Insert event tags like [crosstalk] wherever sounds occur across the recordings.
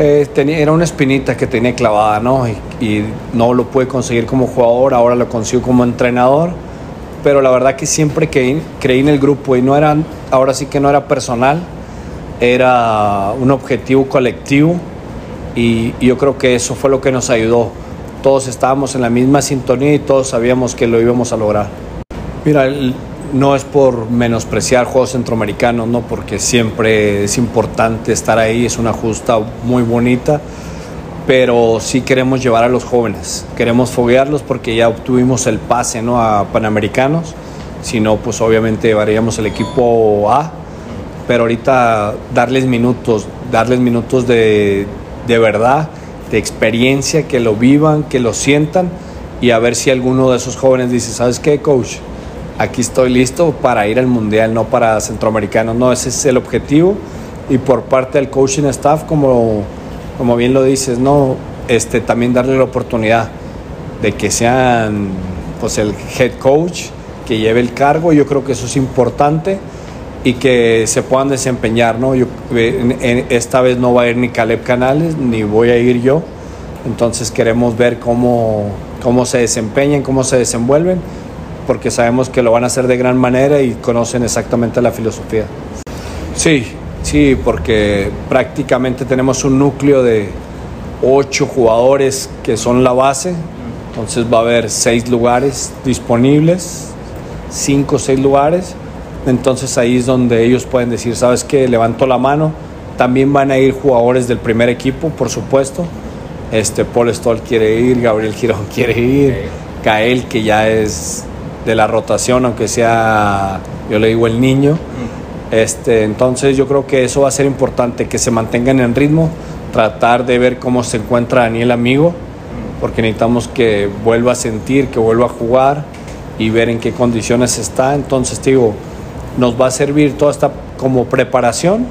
Eh, era una espinita que tenía clavada, ¿no? Y, no lo pude conseguir como jugador, ahora lo consigo como entrenador. Pero la verdad que siempre creí, creí en el grupo y no era, ahora sí que no era personal, era un objetivo colectivo y, y yo creo que eso fue lo que nos ayudó. Todos estábamos en la misma sintonía y todos sabíamos que lo íbamos a lograr. Mira, el, no es por menospreciar juegos centroamericanos, ¿no? porque siempre es importante estar ahí, es una justa muy bonita, pero sí queremos llevar a los jóvenes, queremos foguearlos porque ya obtuvimos el pase ¿no? a Panamericanos, si no, pues obviamente llevaríamos el equipo A, pero ahorita darles minutos, darles minutos de, de verdad, de experiencia, que lo vivan, que lo sientan y a ver si alguno de esos jóvenes dice, ¿sabes qué, coach? Aquí estoy listo para ir al mundial, no para centroamericanos. No, ese es el objetivo. Y por parte del coaching staff, como, como bien lo dices, no, este, también darle la oportunidad de que sean pues, el head coach, que lleve el cargo. Yo creo que eso es importante y que se puedan desempeñar. ¿no? Yo, en, en, esta vez no va a ir ni Caleb Canales, ni voy a ir yo. Entonces queremos ver cómo, cómo se desempeñan, cómo se desenvuelven porque sabemos que lo van a hacer de gran manera y conocen exactamente la filosofía. Sí, sí, porque prácticamente tenemos un núcleo de ocho jugadores que son la base, entonces va a haber seis lugares disponibles, cinco o seis lugares, entonces ahí es donde ellos pueden decir, sabes qué, levanto la mano, también van a ir jugadores del primer equipo, por supuesto, este Paul Stoll quiere ir, Gabriel Girón [laughs] quiere ir, Kael que ya es de la rotación, aunque sea, yo le digo, el niño. Este, entonces yo creo que eso va a ser importante, que se mantengan en ritmo, tratar de ver cómo se encuentra Daniel Amigo, porque necesitamos que vuelva a sentir, que vuelva a jugar y ver en qué condiciones está. Entonces, digo, nos va a servir toda esta como preparación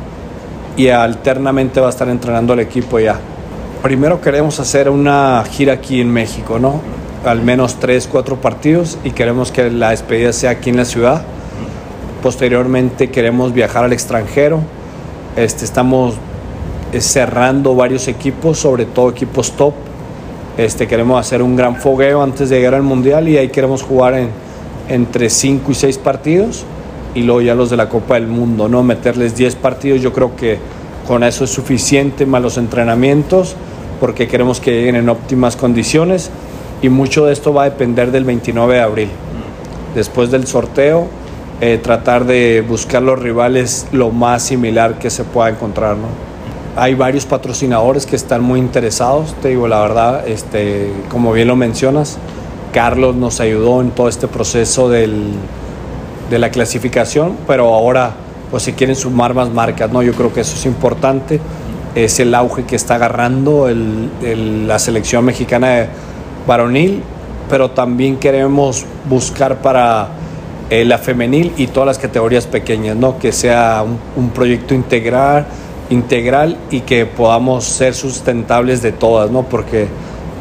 y alternamente va a estar entrenando el equipo ya. Primero queremos hacer una gira aquí en México, ¿no? Al menos tres, cuatro partidos y queremos que la despedida sea aquí en la ciudad. Posteriormente queremos viajar al extranjero. Este, estamos eh, cerrando varios equipos, sobre todo equipos top. Este, queremos hacer un gran fogueo antes de llegar al Mundial y ahí queremos jugar en, entre cinco y seis partidos y luego ya los de la Copa del Mundo, ¿no? Meterles 10 partidos, yo creo que con eso es suficiente, más los entrenamientos, porque queremos que lleguen en óptimas condiciones y mucho de esto va a depender del 29 de abril. Después del sorteo, eh, tratar de buscar los rivales lo más similar que se pueda encontrar. ¿no? Hay varios patrocinadores que están muy interesados, te digo la verdad, este, como bien lo mencionas, Carlos nos ayudó en todo este proceso del, de la clasificación, pero ahora pues se quieren sumar más marcas, ¿no? Yo creo que eso es importante, es el auge que está agarrando el, la selección mexicana de varonil, pero también queremos buscar para eh, la femenil y todas las categorías pequeñas, ¿no? Que sea un, proyecto integral, integral y que podamos ser sustentables de todas, ¿no? Porque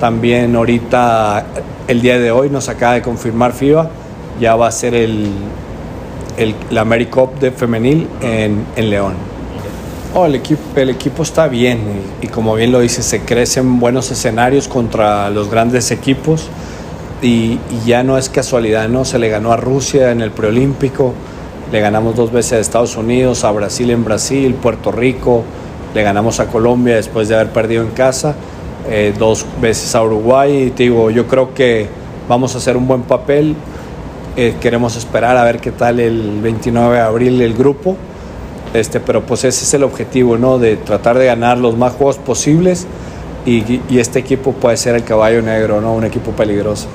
también ahorita, el día de hoy, nos acaba de confirmar FIBA, ya va a ser el, el, la AmeriCup de femenil en, en León. Oh, el, equipo, el equipo está bien y, como bien lo dice, se crecen buenos escenarios contra los grandes equipos y, ya no es casualidad, ¿no? Se le ganó a Rusia en el preolímpico, le ganamos dos veces a Estados Unidos, a Brasil en Brasil, Puerto Rico, le ganamos a Colombia después de haber perdido en casa, eh, dos veces a Uruguay y digo, yo creo que vamos a hacer un buen papel, eh, queremos esperar a ver qué tal el 29 de abril el grupo este, pero pues ese es el objetivo, ¿no? De tratar de ganar los más juegos posibles y, este equipo puede ser el caballo negro, ¿no? Un equipo peligroso.